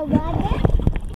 a wagon?